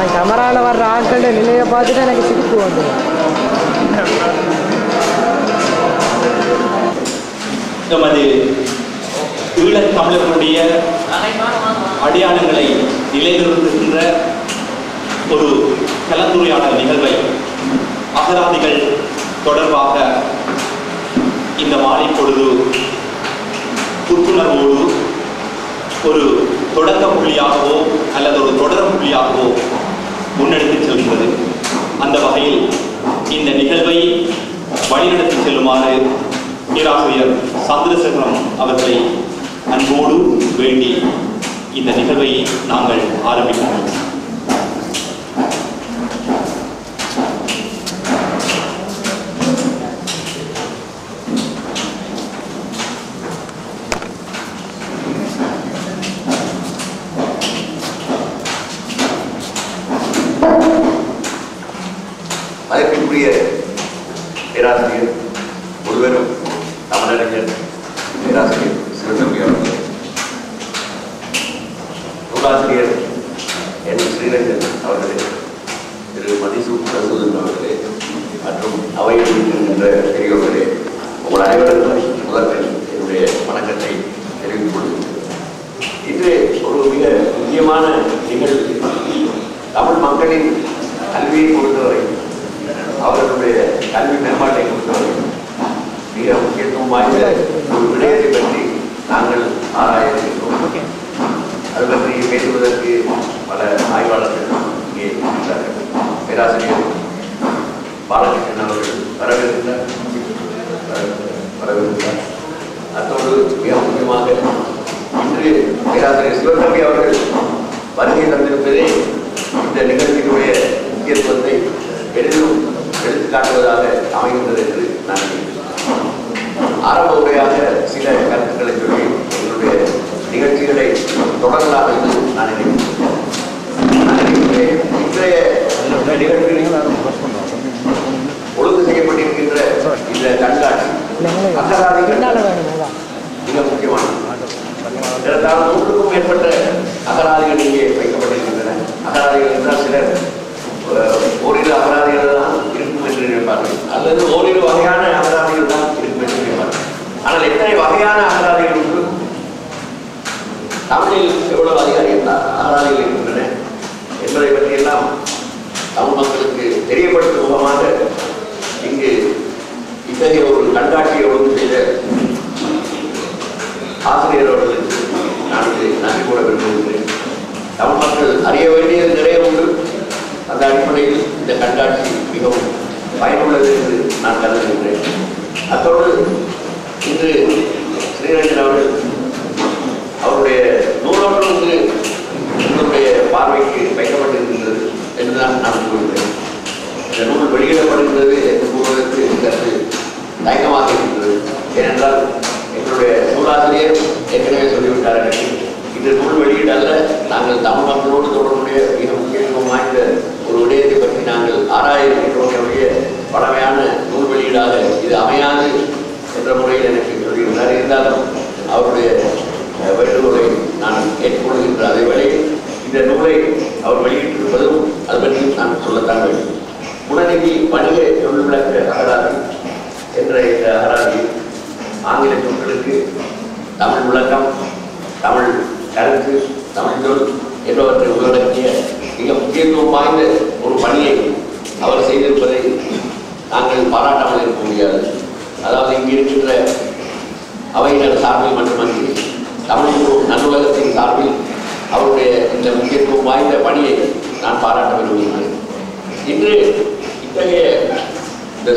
நான் கமராவில் வர்ற உங்களோட நிலையை பார்த்துட்டு எனக்கு சிரிப்பு வந்துடும். நமது ஈழத் தமிழர்களுடைய அடையாளங்களை நிலைநிறுத்துகின்ற ஒரு கலந்துரையாடல் நிகழ்வை அகராதிகள் தொடர்பாக இந்த மாலை பொழுது புத்துணர்வோடு ஒரு தொடக்க புள்ளியாகவோ அல்லது ஒரு தொடர் புள்ளியாகவோ முன்னெடுத்துச் செல்கிறது அந்த வகையில் இந்த நிகழ்வை வழிநடத்தி செல்லுமாறு பேராசிரியர் சந்திரசேகரம் அவர்களை அன்போடு வேண்டி இந்த நிகழ்வை நாங்கள் ஆரம்பிக்கிறோம். தெரியப்படுத்தும் முகமாக இங்கு இத்தகைய ஒரு கண்காட்சியை ஒழுங்கு செய்த ஆசிரியர் அவர்களுக்கு நான் இது நன்றி கூட விரும்புகின்றேன். தமிழ் மக்கள் அறிய வேண்டியது நிறைய உண்டு. அந்த அடிப்படையில் இந்த கண்காட்சி மிகவும் பயனுள்ளது என்று நான் கருதுகின்றேன். அத்தோடு இன்று ஸ்ரீரஞ்சன் அவர்கள் அவருடைய நூலகம் வந்து உங்களுடைய பார்வைக்கு வைக்கப்பட்டிருக்கின்றது என்றுதான் நான் கூறுகிறேன் இந்த நூல் வெளியிடப்படுகின்றது என்று கூறுவதற்கு சற்று தயக்கமாக இருக்கின்றது ஏனென்றால் எங்களுடைய நூலாசிரியர் ஏற்கனவே சொல்லிவிட்டார் எனக்கு இந்த நூல் வெளியீடல்ல நாங்கள் தமிழ் மக்களோடு தொடர்புடைய மிக முக்கியத்துவம் வாய்ந்த ஒரு விடயத்தை பற்றி நாங்கள் ஆராய இருக்கின்றோம் என்னுடைய பழமையான நூல் வெளியீடாக இது அமையாது என்ற முறையில் எனக்கு சொல்லியிருந்தார் இருந்தாலும் அவருடைய அஹ், வேண்டுகோளை நான் ஏற்றுக்கொள்கின்ற அதே வேளையில் இந்த நூலை அவர் வெளியிட்டிருப்பதும் அது பற்றியும் நான் சொல்லத்தான் வேண்டும் உடனடி வணிக தொழில் விளக்க அகராதி என்ற இந்த அகராதி ஆங்கில சொற்களுக்கு தமிழ் விளக்கம் தமிழ் கருத்து தமிழ் சொல் என்பவற்றை உள்ளடக்கிய மிக முக்கியத்துவம் வாய்ந்த ஒரு பணியை அவர் செய்திருப்பதை நாங்கள் பாராட்டாமல் இருக்க முடியாது அதாவது இங்கு இருக்கின்ற அவையினர் சார்பில் மட்டுமன்றி தமிழ் நல்லுலகத்தின் சார்பில் அவருடைய இந்த முக்கியத்துவம் வாய்ந்த பணியை நான் பாராட்ட விரும்புகிறேன். இன்று இத்தகைய இந்த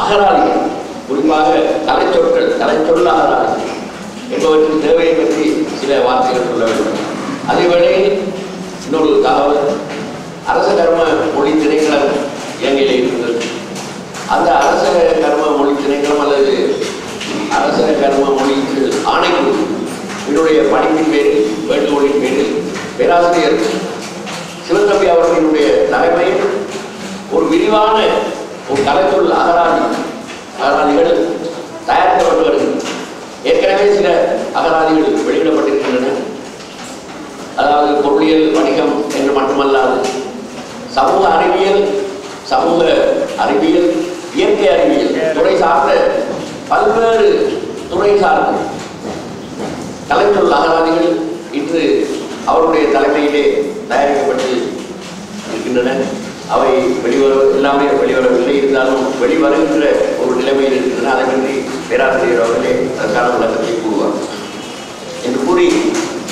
அகராதிகள் குறிப்பாக தலைச்சொற்கள் கலைச்சொல்ல அகராதி என்பவற்றின் தேவையை பற்றி சில வார்த்தைகள் சொல்ல வேண்டும். அதேவேளையில் இன்னொரு தகவல் அரச கர்ம மொழி திணைக்களம் இலங்கையில் இருந்தது. அந்த அரச கர்ம மொழி திணைக்களம் அல்லது அரச கர்ம என்னுடைய பணியின் பேரில் வேண்டுகோளின் பேரில் பேராசிரியர் சிவத்தம்பி அவர்களினுடைய தலைமையில் ஒரு விரிவான ஒரு கலைச்சொல் அகராதி அகராதிகள் தயாரிக்கப்பட்டு வருகின்றன ஏற்கனவே சில அகராதிகள் வெளியிடப்பட்டிருக்கின்றன. அதாவது பொருளியல் வணிகம் என்று மட்டுமல்லாது சமூக அறிவியல் சமூக அறிவியல் இயற்கை அறிவியல் துறை சார்ந்த பல்வேறு துறை சார்ந்த கலைஞர் அகராதிகள் இன்று அவருடைய தலைமையிலே தயாரிக்கப்பட்டு இருக்கின்றன. அவை வெளிவர எல்லாமே வெளிவரவில்லை. இருந்தாலும் வெளிவருகின்ற ஒரு நிலைமையில் இருக்கின்றன. அதை பற்றி பேராசிரியர் அவர்களே அதற்கான விளக்கத்தை கூறுவார். என்று கூறி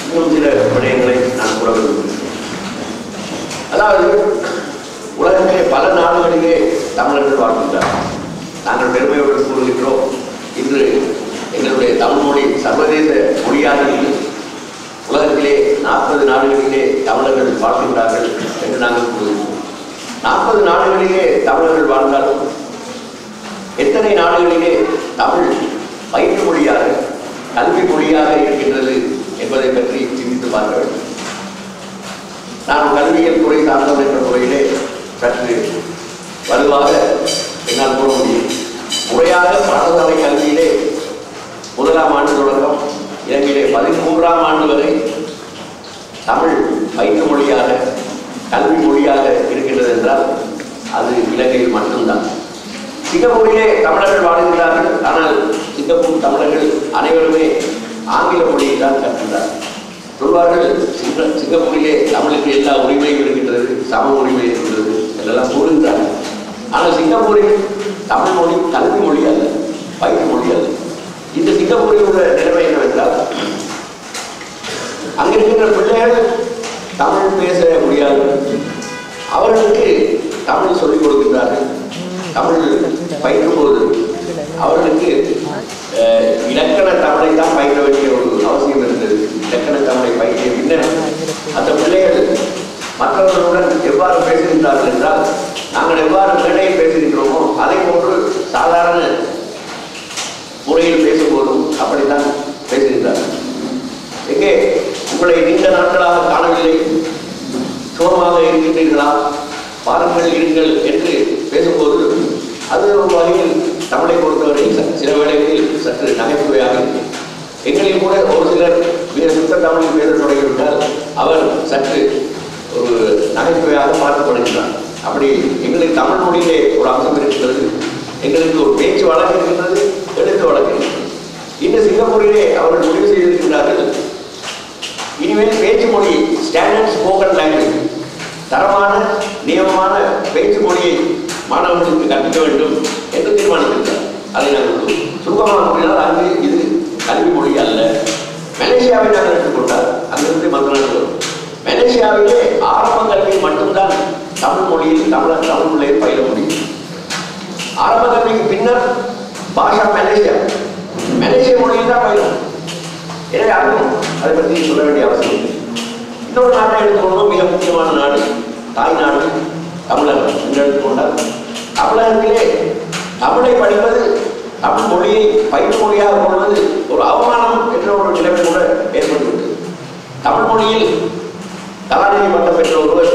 இன்னும் சில விடயங்களை நான் கூற விரும்புகிறேன். அதாவது உலகத்திலே பல நாடுகளிலே தமிழர்கள் வாழ்கின்றார் நாங்கள் பெருமையோடு கூறுகின்றோம். நம்முடைய சர்வதேச மொழியாக இருந்து உலகத்திலே நாற்பது நாடுகளிலே தமிழர்கள் வாழ்கின்றார்கள் என்று நாங்கள் கூறுவோம் நாற்பது நாடுகளிலே தமிழர்கள் வாழ்ந்தாலும் எத்தனை நாடுகளிலே தமிழ் பயிற்று மொழியாக கல்வி மொழியாக இருக்கின்றது என்பதை பற்றி சிந்தித்து பார்க்க வேண்டும். நான் கல்வியல் துறை சார்ந்தவர் என்ற முறையிலே சற்று வலுவாக என்னால் கூற முடியும் முறையாக பாடசாலை கல்வியிலே முதலாம் ஆண்டு தொடக்கம் இலங்கையிலே பதிமூன்றாம் ஆண்டு வரை தமிழ் பயிற்று மொழியாக கல்வி மொழியாக இருக்கின்றது என்றால் அது இலங்கையில் மட்டும்தான் சிங்கப்பூரிலே தமிழர்கள் வாழ்கின்றார்கள் ஆனால் சிங்கப்பூர் தமிழர்கள் அனைவருமே ஆங்கில மொழியை தான் கற்கின்றார்கள் சொல்வார்கள் சிங்க சிங்கப்பூரிலே தமிழுக்கு எல்லா உரிமையும் இருக்கின்றது சம உரிமை இருக்கின்றது இதெல்லாம் சொல்லுகிறாங்க ஆனால் சிங்கப்பூரில் தமிழ் மொழி கல்வி மொழி அல்ல பயிர் மொழி அல்ல. இந்த சிங்கப்பூரில் உள்ள நிலைமை என்னவென்றால் அங்கிருக்கின்ற பிள்ளைகள் தமிழ் பேச முடியாது. அவர்களுக்கு தமிழ் சொல்லிக் கொடுக்கின்றார்கள். தமிழ் பயிரும் போது அவர்களுக்கு அஹ், இலக்கண தமிழை தான் பயிர வேண்டிய ஒரு அவசியம் இருந்தது. இலக்கண தமிழை பயிற்சிய பின்னர் அந்த மற்றவர்களுடன் எவ்வாறு பேசுகின்றார்கள் என்றால் நாங்கள் எவ்வாறு மேடையில் பேசுகின்றோமோ அதை போன்று சாதாரண முறையில் பேசும்போதும் அப்படித்தான் பேசுகின்றார்கள். எங்கே? உங்களை நீண்ட நாட்களாக காணவில்லை. சோகமாக இருக்கின்றீர்களா? பாருங்கள் இருங்கள் என்று பேசும்போது அது ஒரு வகையில் தமிழை பொறுத்தவரை ச- சில வேளைகளில் சற்று நகைச்சுவையாக இருக்கும் எங்களில் கூட ஒரு சிலர் மிக சுத்த தமிழில் பேச தொடங்கிவிட்டால் அவர் சற்று ஒரு நகைச்சுவையாக பார்க்கப்படுகிறார் அப்படி எங்களுக்கு தமிழ் மொழியிலே ஒரு அம்சம் இருக்கின்றது. எங்களுக்கு ஒரு பேச்சு வழக்கு இருக்கின்றது எழுத்து வழக்கு இருக்கின்றது. இந்த சிங்கப்பூரிலே அவர்கள் முடிவு செய்திருக்கிறார்கள் இனிமேல் பேச்சு மொழி ஸ்டாண்டர்ட் ஸ்போக்கன் லாங்குவேஜ் தரமான நியமமான பேச்சு மொழியை மாணவர்களுக்கு கற்பிக்க வேண்டும் என்று தீர்மானித்திருக்கிறார். அதை நாங்கள் சுருக்கமாக கூறினால் அங்கு இது கல்வி மொழி அல்ல. மலேசியாவை நாங்கள் எடுத்துக்கொண்டால் அங்கிருந்து மற்ற நாடுகள் மலேசியாவிலே ஆரம்ப கல்வி மட்டும்தான் தமிழ் மொழியில் தமிழர் தமிழ் பயில முடியும். ஆரம்ப கல்விக்கு பின்னர் பாஷா மலேசியா. மலேசிய மொழியில் தான் பயிலும். எனவே அதுவும் அதை பற்றி சொல்ல வேண்டிய அவசியம் இல்லை. இன்னொரு நாட்டை எடுத்துக்கொண்டோம் மிக முக்கியமான நாடு தாய் நாடு தமிழகம் என்று எடுத்துக்கொண்டால் தமிழகத்திலே தமிழை படிப்பது தமிழ் மொழியை பயிற்று மொழியாக கொள்வது ஒரு அவமானம் என்ற ஒரு நிலைமை கூட ஏற்பட்டுவிட்டது. தமிழ் மொழியில் கலாநிதி பட்டம் பெற்ற ஒருவர்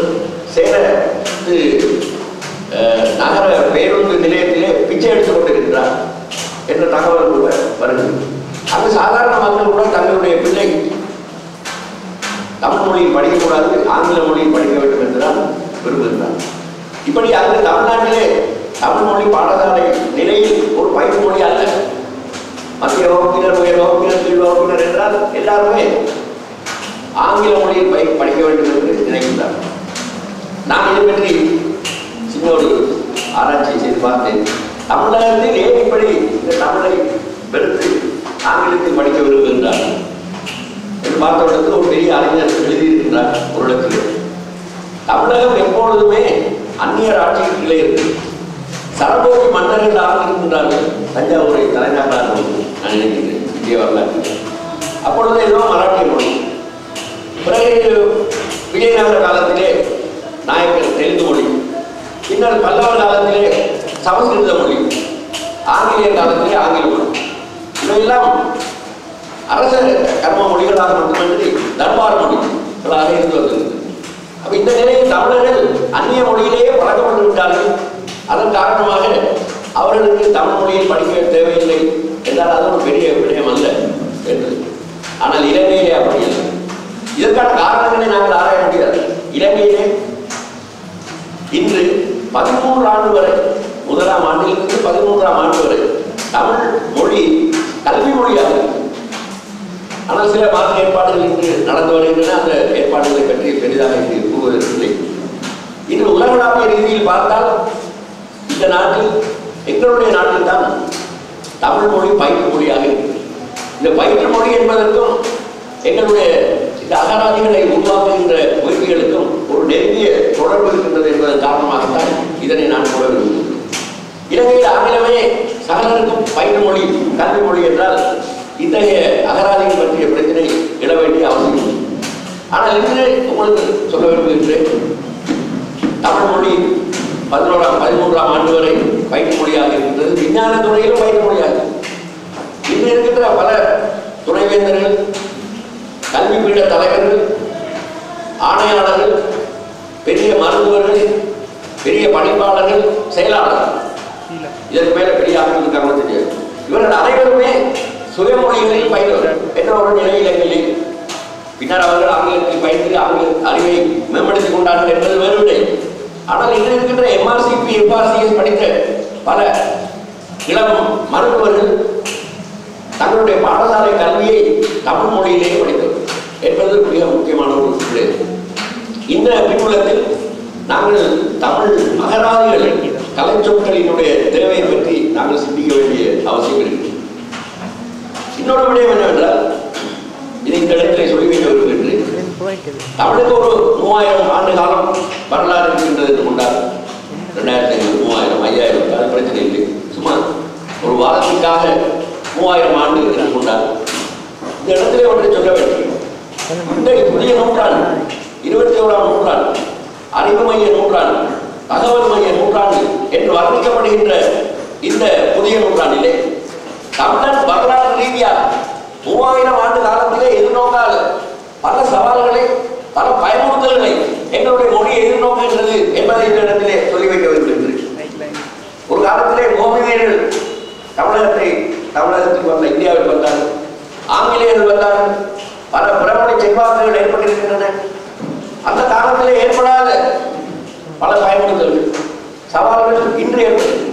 சேர அரசு நகர பேருந்து நிலையத்திலே பிச்சை எடுத்துக் கொண்டிருக்கிறார் என்ற தகவல் கூட வருகிறது அங்கு சாதாரண மக்கள் கூட தங்களுடைய பிள்ளை தமிழ் மொழியில் படிக்கக்கூடாது ஆங்கில மொழியில் படிக்க வேண்டும் என்றுதான் விரும்புகிறார். இப்படி அங்கு தமிழ்நாட்டிலே தமிழ் மொழி பாடசாலை நிலையில் ஒரு பயிர் மொழி அல்ல. மத்திய வகுப்பினர் உயர் வகுப்பினர் கீழ் வகுப்பினர் என்றால் எல்லாருமே ஆங்கில மொழியில் பயிர் படிக்க வேண்டும் என்று நினைக்கின்றார் நான் இதை பற்றி சின்ன ஒரு ஆராய்ச்சி செய்து பார்த்தேன். தமிழகத்தில் ஏன் இப்படி இந்த தமிழை வெறுத்து ஆங்கிலத்தில் படிக்க விரும்புகின்றார்? என்று பார்த்தவர்களுக்கு ஒரு பெரிய அறிஞர் எழுதியிருக்கின்றார் ஒரு இடத்தில் தமிழகம் எப்பொழுதுமே அந்நியர் ஆட்சிக்கு கீழே இருக்கு. சரபோகி மன்னர்கள் ஆகியிருக்கின்றார்கள் தஞ்சாவூரை தலைநகராக நான் நினைக்கிறேன். இந்திய வரலாற்று அப்பொழுது ஏதோ மராட்டிய மொழி. பிறகு விஜயநகர காலத்திலே நாயக்கர் தெலுங்கு மொழி. பின்னர் பல்லவர் காலத்திலே சமஸ்கிருத மொழி ஆங்கிலேய காலத்திலே ஆங்கில மொழி. இவையெல்லாம் அரச கர்ம மொழிகளாக மட்டுமின்றி தர்பார் மொழிகளாக இருந்து வந்திருந்தது அப்ப இந்த நிலையில் தமிழர்கள் அந்நிய மொழியிலேயே பழக்கப்பட்டு விட்டார்கள் அதன் காரணமாக அவர்களுக்கு தமிழ் மொழியில் படிக்க தேவையில்லை என்றால் அது ஒரு பெரிய விடயம் அல்ல என்று ஆனால் இலங்கையிலே அப்படி இல்லை இதற்கான காரணங்களை நாங்கள் ஆராய முடியாது இலங்கையிலே இன்று பதிமூன்று ஆண்டு வரை முதலாம் ஆண்டிலிருந்து பதிமூன்றாம் ஆண்டு வரை தமிழ் மொழி கல்வி மொழியாக இருக்கு. ஆனால் சில மாற்று ஏற்பாடுகள் இன்று நடந்து வருகின்றன. அந்த ஏற்பாடுகளை பற்றி பெரிதாக இங்கு கூறுவதற்கில்லை இன்று உலகளாவிய ரீதியில் பார்த்தால் இந்த நாட்டில் எங்களுடைய நாட்டில் தான் தமிழ் மொழி பயிற்று மொழியாக இந்த பயிற்று மொழி என்பதற்கும் எங்களுடைய இந்த அகராதிகளை உருவாக்குகின்ற முயற்சிகளுக்கும் ஒரு நெருங்கிய தொடர்பு இருக்கின்றது என்பதன் காரணமாகத்தான் இதனை நான் கூற விரும்புகிறேன். இலங்கையில் ஆங்கிலமே சகலருக்கும் பயிற்று மொழி கல்வி மொழி என்றால் இத்தகைய அகராதிகள் பற்றிய பிரச்சனை இட வேண்டிய அவசியம் ஆனால் இன்று உங்களுக்கு சொல்ல விரும்புகின்றேன். தமிழ் மொழி பதினோராம் பதிமூன்றாம் ஆண்டு வரை பயிற்று மொழியாக இருந்தது. விஞ்ஞான துறையிலும் பயிற்று மொழியாக இன்று இருக்கின்ற பல துணைவேந்தர்கள் கல்வி பீட தலைவர்கள் ஆணையாளர்கள் பெரிய மருத்துவர்கள் பெரிய பணிப்பாளர்கள் செயலாளர்கள். இதற்கு மேல பெரிய ஆட்கள் இருக்காங்கன்னு தெரியாது. இவர்கள் அனைவருமே சுயமொழிகளில் பயின்றவர் என்ற ஒரு நிலையில் இல்லை. பின்னர் அவர்கள் ஆங்கிலத்தில் பயின்று ஆங்கில அறிவை மேம்படுத்திக் கொண்டார்கள் என்பது வேறுவில்லை. ஆனால் இன்று இருக்கின்ற எம்ஆர்சிபி எஃப்ஆர்சிஎஸ் படித்த பல இளம் மருத்துவர்கள் தங்களுடைய பாடசாலை கல்வியை தமிழ் மொழியிலே படித்தவர் என்பது மிக முக்கியமான ஒரு விடயம் இந்த பின்புலத்தில் நாங்கள் தமிழ் அகராதிகள் கலைச்சொற்களினுடைய தேவையை பற்றி நாங்கள் சிந்திக்க வேண்டிய அவசியம் இருக்கிறோம் இன்னொரு விடயம் என்னவென்றால் இதை இந்த இடத்திலே சொல்லி வைக்க விரும்புகின்றேன் தமிழுக்கு ஒரு மூவாயிரம் ஆண்டு காலம் வரலாறு இருக்கின்றது கொண்டார் ரெண்டாயிரத்தி ஐநூறு மூவாயிரம் ஐயாயிரம் அது பிரச்சனை இல்லை. சும்மா ஒரு வாரத்திற்காக மூவாயிரம் ஆண்டு என்று கொண்டார் இந்த இடத்திலே ஒன்றை சொல்ல வேண்டும். இந்த புதிய நூற்றாண்டு இருபத்தி ஓராம் நூற்றாண்டு அறிவு மைய நூற்றாண்டு தகவல் மைய நூற்றாண்டு என்று வர்ணிக்கப்படுகின்ற இந்த புதிய நூற்றாண்டிலே தமிழன் வரலாறு ரீதியாக மூவாயிரம் ஆண்டு காலத்திலே எதிர்நோக்காத பல சவால்களை பல பயமுறுத்தல்களை எங்களுடைய போகின்றது என்பதை இந்த இடத்திலே சொல்லி வைக்க விரும்புகின்றேன் ஒரு காலத்திலே கோமியர்கள் தமிழகத்தை தமிழகத்துக்கு வந்த இந்தியாவில் வந்தார்கள். ஆங்கிலேயர்கள் வந்தார்கள். பல பிரபல செல்வாக்குகள் ஏற்பட்டிருக்கின்றன. அந்த காலத்திலே ஏற்படாத பல பயமுறுத்தல்கள் சவால்கள் இன்று ஏற்பட்டது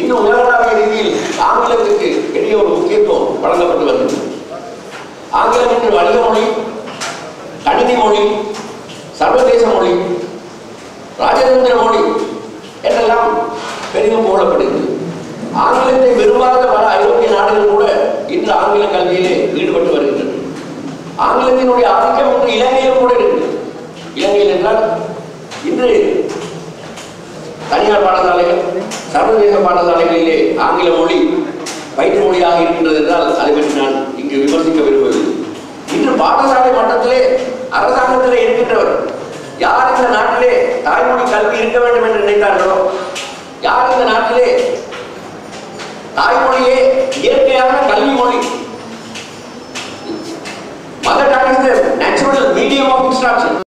இன்னும் உலகளாவிய ரீதியில் ஆங்கிலத்துக்கு பெரிய ஒரு முக்கியத்துவம் வழங்கப்பட்டு வருகிறது. ஆங்கிலம் என்று வணிக மொழி கணினி மொழி சர்வதேச மொழி ராஜேந்திர மோடி என்றெல்லாம் பெரிதும் போடப்படுகிறது. ஆங்கிலத்தை விரும்பாத பல ஐரோப்பிய நாடுகள் கூட இன்று ஆங்கில கல்வியிலே ஈடுபட்டு வருகின்றன. ஆங்கிலத்தினுடைய ஆதிக்கம் இன்று இலங்கையில் கூட இருக்கிறது. இலங்கையில் என்றால் இன்று தனியார் பாடசாலைகள் சர்வதேச பாடசாலைகளிலே ஆங்கில மொழி பயிற்று மொழியாக இருக்கின்றது என்றால் அதை பற்றி நான் இங்கு விமர்சிக்க விரும்பவில்லை. இன்று பாடசாலை மட்டத்திலே அரசாங்கத்திலே இருக்கின்றவர் யார் இந்த நாட்டிலே தாய்மொழி கல்வி இருக்க வேண்டும் என்று நினைத்தார்களோ? யார் இந்த நாட்டிலே தாய்மொழியே இயற்கையான கல்வி மொழி? Mother tongue is natural medium of instruction